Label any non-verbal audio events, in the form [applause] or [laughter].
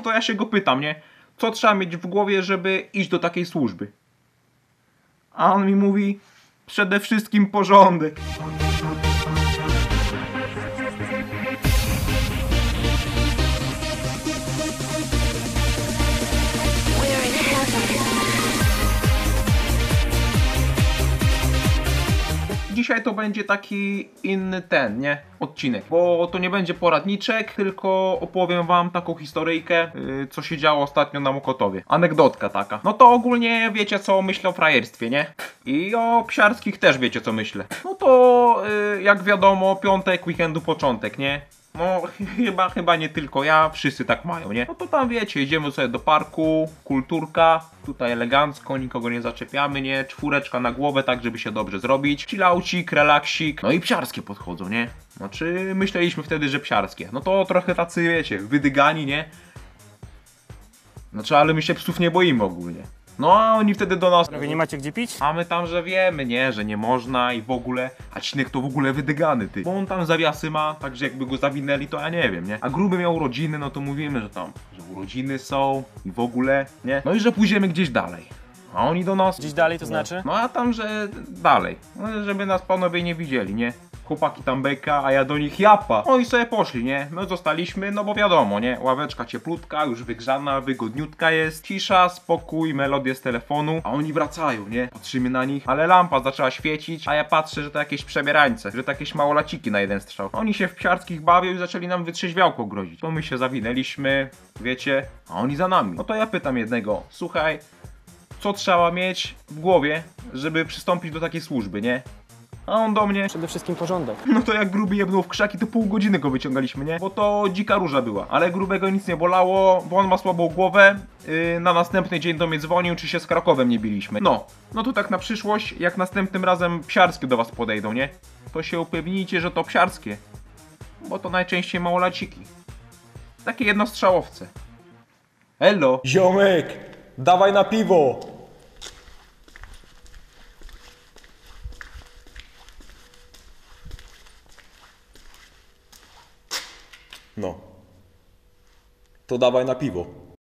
To ja się go pytam, nie? Co trzeba mieć w głowie, żeby iść do takiej służby? A on mi mówi, przede wszystkim porządek. Dzisiaj to będzie taki inny ten, nie? Odcinek. Bo to nie będzie poradniczek, tylko opowiem wam taką historyjkę, yy, co się działo ostatnio na Mokotowie. Anegdotka taka. No to ogólnie wiecie co myślę o frajerstwie, nie? I o psiarskich też wiecie co myślę. No to yy, jak wiadomo, piątek, weekendu początek, nie? No, [laughs] chyba, chyba nie tylko ja, wszyscy tak mają, nie? No to tam wiecie, idziemy sobie do parku, kulturka, tutaj elegancko, nikogo nie zaczepiamy, nie? Czwóreczka na głowę, tak żeby się dobrze zrobić. Chillaucik, relaksik, no i psiarskie podchodzą, nie? Znaczy, myśleliśmy wtedy, że psiarskie. No to trochę tacy, wiecie, wydygani, nie? Znaczy, ale my się psów nie boimy ogólnie. No, a oni wtedy do nas... Wy nie macie gdzie pić? A my tam, że wiemy, nie, że nie można i w ogóle, a Cinek to w ogóle wydygany, ty. Bo on tam zawiasy ma, także jakby go zawinęli, to ja nie wiem, nie. A gruby miał urodziny, no to mówimy, że tam, że urodziny są i w ogóle, nie. No i że pójdziemy gdzieś dalej. A oni do nas... Gdzieś dalej to znaczy? No a tam, że dalej. No, żeby nas panowie nie widzieli, nie? Chłopaki tam beka, a ja do nich japa. No i sobie poszli, nie? My zostaliśmy, no bo wiadomo, nie? Ławeczka cieplutka, już wygrzana, wygodniutka jest. Cisza, spokój, melodie z telefonu. A oni wracają, nie? Patrzymy na nich, ale lampa zaczęła świecić, a ja patrzę, że to jakieś przebierańce, że to jakieś małolaciki na jeden strzał. Oni się w psiarskich bawią i zaczęli nam wytrzeźwiałko grozić. To my się zawinęliśmy, wiecie, a oni za nami. No to ja pytam jednego, słuchaj, co trzeba mieć w głowie, żeby przystąpić do takiej służby, nie? A on do mnie, Przede wszystkim porządek. [laughs] no to jak gruby jebnął w krzaki, to pół godziny go wyciągaliśmy, nie? Bo to dzika róża była, ale grubego nic nie bolało, bo on ma słabą głowę. Yy, na następny dzień do mnie dzwonił, czy się z Krakowem nie biliśmy. No, no to tak na przyszłość, jak następnym razem psiarskie do was podejdą, nie? To się upewnijcie, że to psiarskie. Bo to najczęściej małolaciki. Takie jednostrzałowce. Elo! Ziomek, dawaj na piwo! No. To dawaj na piwo.